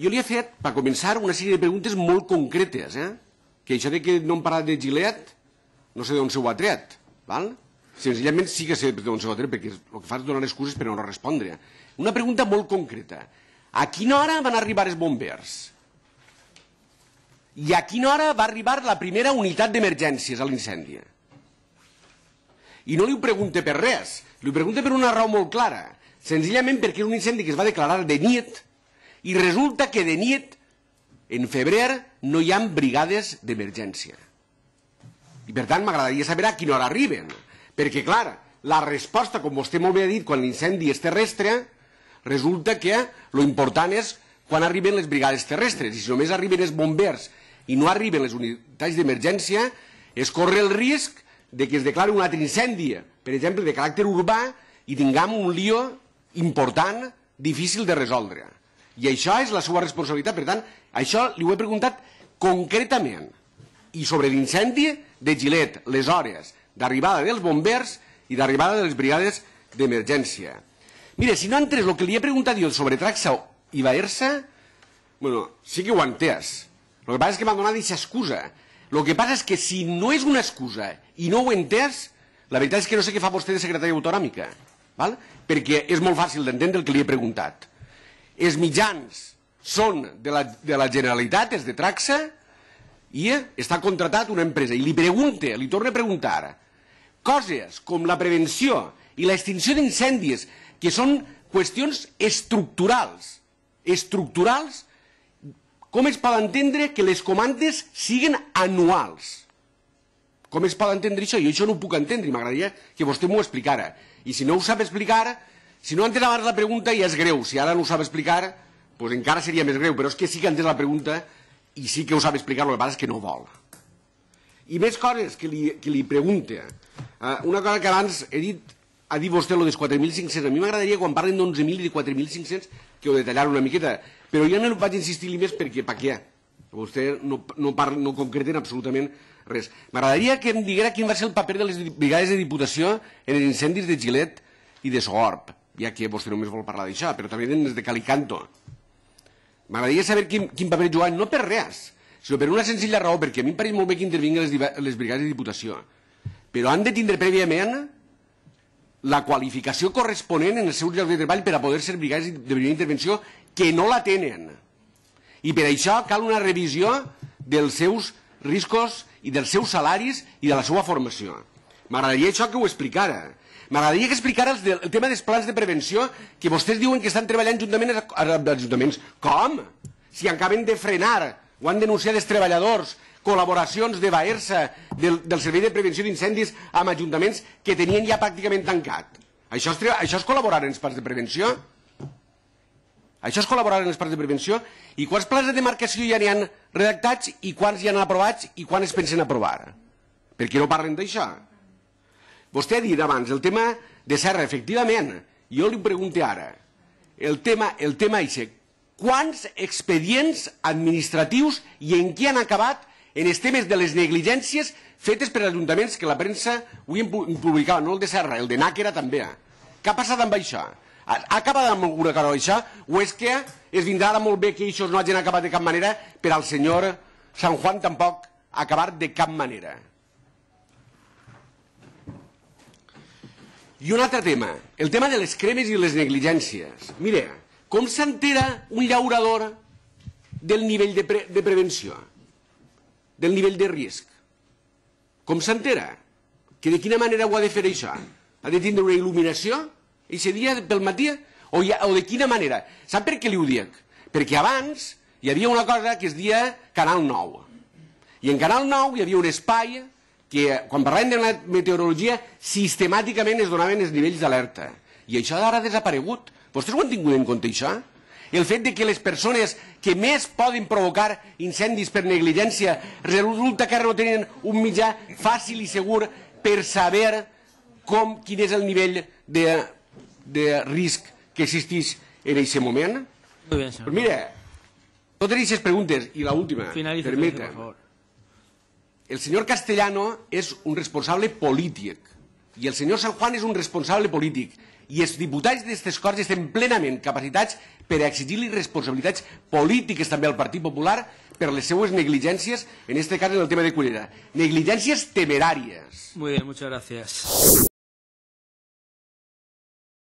jo li he fet, per començar, una sèrie de preguntes molt concretes, eh? que això de que no hem parlat de Gilet, no sé d'on se ho ha tret, val? Senzillament sí que sé d'on se ho ha tret, perquè el que fa és donar excuses per no respondre. Una pregunta molt concreta. A quina hora van arribar els bombers? I a quina hora va arribar la primera unitat d'emergències a l'incendi? I no li ho pregunte per res, li ho pregunte per una raó molt clara. Senzillament perquè és un incendi que es va declarar de nit i resulta que de nit, en febrer, no hi ha brigades d'emergència. I per tant m'agradaria saber a quina hora arriben. Perquè, clar, la resposta, com vostè molt bé ha dit, quan l'incendi és terrestre, resulta que lo important és quan arriben les brigades terrestres. I si només arriben els bombers i no arriben les unitats d'emergència, es corre el risc de que es declari un altre incendi, per exemple, de caràcter urbà, i tinguem un lío important, difícil de resoldre. I això és la seva responsabilitat. Per tant, això li ho he preguntat concretament. I sobre l'incendi de Gilet, les hores d'arribada dels bombers i d'arribada de les brigades d'emergència. Mire, si no entres el que li he preguntat jo sobre Traxa i Baersa, bueno, sí que ho entès. El que passa és que m'ha donat aquesta excusa. El que passa és que si no és una excusa i no ho he entès, la veritat és que no sé què fa vostè de secretària autonòmica. Val? Perquè és molt fàcil d'entendre el que li he preguntat. Els mitjans són de la, de la Generalitat, és de Traxa, i està contratat una empresa. I li pregunte, li torno a preguntar, coses com la prevenció i l'extinció d'incendis, que són qüestions estructurals, estructurals, com es pot entendre que les comandes siguin anuals? Com es pot entendre això? Jo això no ho puc entendre i m'agradaria que vostè m'ho explicara. I si no ho sap explicar, si no ha abans la pregunta ja és greu, si ara no ho sap explicar, doncs encara seria més greu, però és que sí que ha la pregunta i sí que ho sap explicar, el que passa és que no vol. I més coses que li, que li pregunta. Uh, una cosa que abans he dit, ha dit vostè lo dels 4.500, a mi m'agradaria quan parlen d'11.000 i de 4.500 que ho detallar una miqueta, però jo no vaig insistir-li més perquè, per què? Vostè no, no, parla, no concreten absolutament res. M'agradaria que em diguera quin va ser el paper de les brigades de diputació en els incendis de Gilet i de Sogorb ja que vostè només vol parlar d'això, però també des de Calicanto. M'agradaria saber quin, quin paper juguen, no per res, sinó per una senzilla raó, perquè a mi em pareix molt bé que intervinguin les, les brigades de diputació, però han de tindre prèviament la qualificació corresponent en els seus llocs de treball per a poder ser brigades de primera intervenció que no la tenen. I per això cal una revisió dels seus riscos i dels seus salaris i de la seva formació. M'agradaria això que ho explicara M'agradaria que explicara el, el tema dels plans de prevenció que vostès diuen que estan treballant juntament amb els ajuntaments. Com? Si acaben de frenar, ho han denunciat els treballadors, col·laboracions de Baersa del, del Servei de Prevenció d'Incendis amb ajuntaments que tenien ja pràcticament tancat. Això és, això és col·laborar en els plans de prevenció? Això és col·laborar en els plans de prevenció? I quants plans de demarcació ja n'hi han redactats i quants ja han aprovats i quan es pensen aprovar? Per què no parlen d'això? Vostè ha dit abans el tema de Serra, efectivament. Jo li pregunto ara, el tema, el tema és quants expedients administratius i en què han acabat en els temes de les negligències fetes per ajuntaments que la premsa avui publicava, no el de Serra, el de Nàquera també. Què ha passat amb això? Ha acabat amb alguna cosa això? O és que es vindrà ara molt bé que això no hagin acabat de cap manera per al senyor San Juan tampoc acabar de cap manera? I un altre tema, el tema de les cremes i les negligències. Mire, com s'entera un llaurador del nivell de, pre de prevenció, del nivell de risc? Com s'entera? Que de quina manera ho ha de fer això? Ha de tindre una il·luminació aquest dia pel matí? O, ha, o de quina manera? Sap per què li ho dic? Perquè abans hi havia una cosa que es dia Canal 9. I en Canal 9 hi havia un espai que quan parlàvem de la meteorologia sistemàticament es donaven els nivells d'alerta. I això ara ha desaparegut. Vostès ho han tingut en compte, això? El fet de que les persones que més poden provocar incendis per negligència resulta que ara no tenen un mitjà fàcil i segur per saber com, quin és el nivell de, de risc que existeix en aquest moment? Muy bien, señor. Pues mira, totes aquestes preguntes, i l'última, permeta, por favor. El senyor Castellano és un responsable polític. I el senyor San Juan és un responsable polític. I els diputats d'aquestes Corts estem plenament capacitats per exigir-li responsabilitats polítiques també al Partit Popular per les seues negligències, en este cas en el tema de Cullera. Negligències temeràries. Muy bien, muchas gracias.